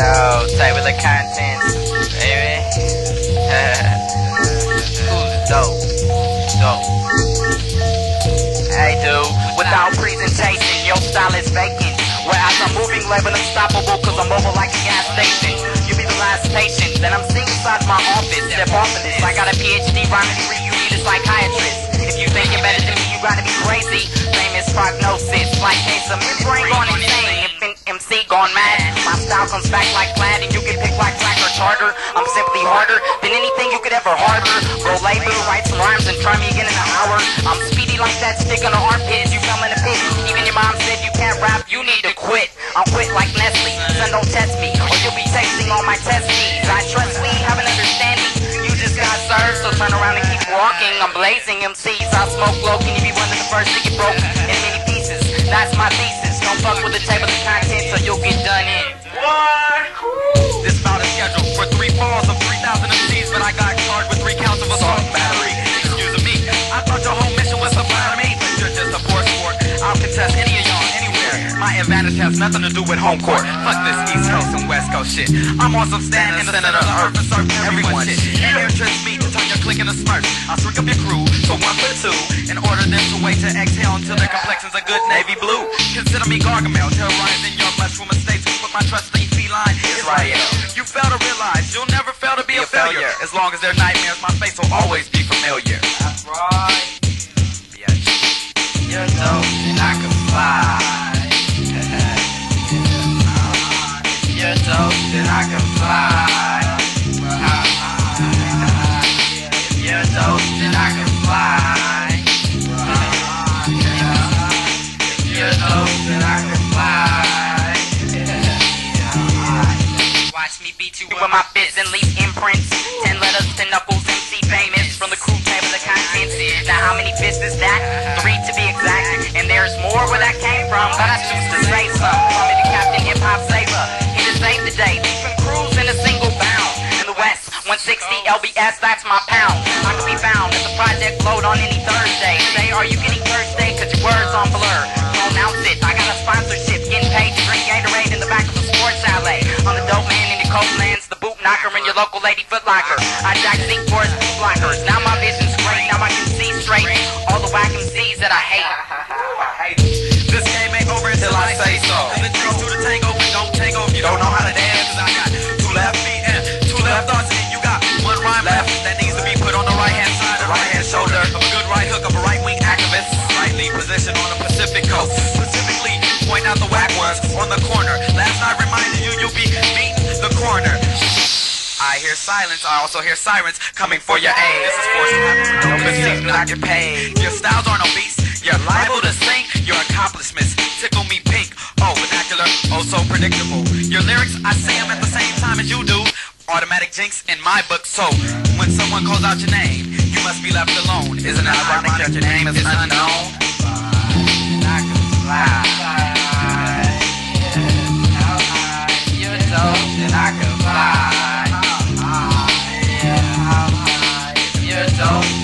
Yo, of contents, baby. Who's dope? Dope. Hey, dude, without presentation, your style is vacant. Whereas I'm moving, level unstoppable, cause I'm mobile like a gas station. You be the last patient, then I'm sitting inside my office. Step off of this, I got a PhD, rhyming degree, you need a psychiatrist. If you think you're better than me, you gotta be crazy. Famous prognosis, comes back like glad, and you can pick like track or charter. I'm simply harder than anything you could ever harbor. Roll labor, write some rhymes, and try me again in an hour. I'm speedy like that stick on the armpit. You come in the pit. Even your mom said you can't rap, you need to quit. I'm quit like Nestle. Son, don't test me, or you'll be texting all my test feeds. I trust we have an understanding. You just got served, so turn around and keep walking. I'm blazing MCs. I smoke low. Can you be one of the first to get broke in many pieces? That's my thesis. Don't fuck with the table of content, so you'll get done in. What? This bout is scheduled for three falls of 3,000 MCs, but I got charged with three counts of assault battery. Excuse me, I thought your whole mission was to flatter me, but you're just a poor sport. I'll contest any of y'all anywhere. My advantage has nothing to do with home court. Fuck this East Coast and West Coast shit. I'm on some stand in the center of the earth and serve everyone shit. You dare trust me to turn your click into smurf. I'll shrink up your crew to one foot two and order them to wait to exhale until their complexion's a good navy blue. Consider me Gargamel, terrorizing your mushroom estates. My trust in feline Israel. You fail to realize you'll never fail to be a failure. As long as they're nightmares, my face will always be familiar. That's right. Bitch. You're dope, and I can Watch me beat you with my bits and leave imprints. Ten letters, ten knuckles, MC famous from the crew table of contents. Now how many bits is that? Three to be exact. And there's more where that came from, but I choose to say some. Me the Captain Hip Hop Saver. Here to save the day. Leaving crews in a single bound. In the West, 160 LBS, that's my pound. I can be found at the Project Blowed on any Thursday. Say, are you getting Thursday? Cause your words on blur. Don't announce it. I got a sponsorship. Getting paid to drink your foot locker. I jack zinc for his boot blockers. Now my vision's great. Now I can see straight. All the whack MCs that I hate. This game ain't over until I say so. It takes two to tango, but don't tango if you don't know how to dance. 'Cause I got two left feet and two left thoughts, and you got one rhyme left that needs to be put on the right hand side, the right hand shoulder of a good right hook of a right wing activist, rightly positioned on the Pacific coast. Silence, I also hear sirens coming for your aid. This is forced. Don't conceive, not get paid. Your styles aren't obese, you're liable to sink. Your accomplishments tickle me pink. Oh, vernacular, oh so predictable. Your lyrics, I say them at the same time as you do. Automatic jinx in my book, so when someone calls out your name, you must be left alone. Isn't it ironic that your name is unknown? don't